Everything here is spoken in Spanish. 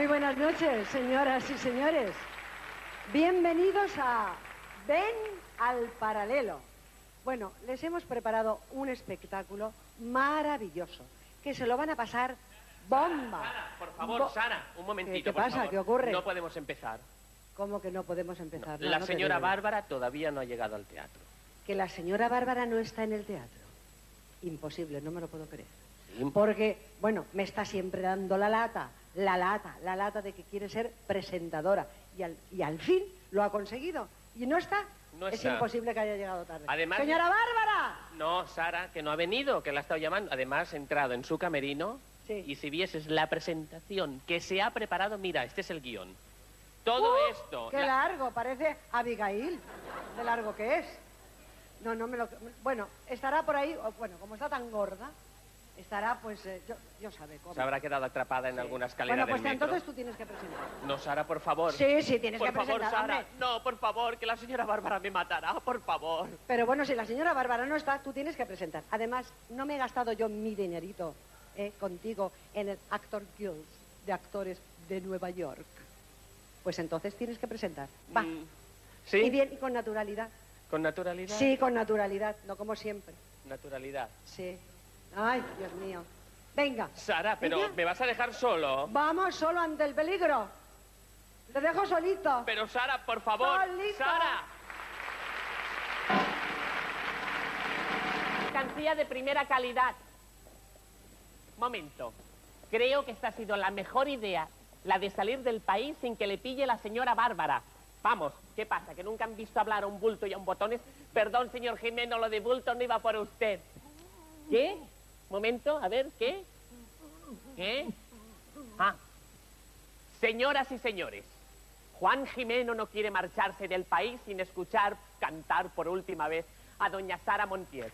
Muy buenas noches, señoras y señores. Bienvenidos a Ven al Paralelo. Bueno, les hemos preparado un espectáculo maravilloso, que se lo van a pasar bomba. Sara, por favor, Bo- Sara, un momentito. ¿Qué por pasa? favor. ¿Qué ocurre? No podemos empezar. ¿Cómo que no podemos empezar? No, La no señora. Bárbara todavía no ha llegado al teatro. Que la señora Bárbara no está en el teatro. Imposible, no me lo puedo creer. Sí. Porque, bueno, me está siempre dando la lata, la lata, la lata de que quiere ser presentadora. Y al, y al fin lo ha conseguido. ¿Y no está? No es está. imposible que haya llegado tarde. Además- ¡Señora Bárbara! No, Sara, que no ha venido, que la ha estado llamando. Además, ha entrado en su camerino Sí. y si vieses la presentación que se ha preparado, mira, este es el guion. Todo ¡Uh! esto. ¡Qué la- largo! Parece Abigail. ¡Qué largo que es! No, no me lo... Bueno, estará por ahí... Bueno, como está tan gorda, estará, pues, eh, yo, yo sabe cómo. Se habrá quedado atrapada en alguna escalera Bueno, pues del metro. entonces tú tienes que presentar. No, Sara, por favor. Sí, sí, tienes por que favor, presentar, Sara. hombre. No, por favor, que la señora Bárbara me matará, por favor. Pero bueno, si la señora Bárbara no está, tú tienes que presentar. Además, no me he gastado yo mi dinerito eh, contigo en el Actor Guild de actores de Nueva York. Pues entonces tienes que presentar. Va. Mm, ¿Sí? Y bien, y con naturalidad. ¿Con naturalidad? Sí, con naturalidad, no como siempre. Naturalidad. Sí. Ay, Dios mío. Venga. Sara, pero Venga. ¿me vas a dejar solo? Vamos solo ante el peligro. Te dejo solito. Pero Sara, por favor. Solito. Sara. mercancía de primera calidad. Momento. Creo que esta ha sido la mejor idea, la de salir del país sin que le pille la señora Bárbara. Vamos, ¿qué pasa? ¿Que nunca han visto hablar a un bulto y a un botones? Perdón, señor Jimeno, lo de bulto no iba por usted. ¿Qué? Momento, a ver, ¿qué? ¿Qué? Ah. Señoras y señores, Juan Jimeno no quiere marcharse del país sin escuchar cantar por última vez a doña Sara Montiel.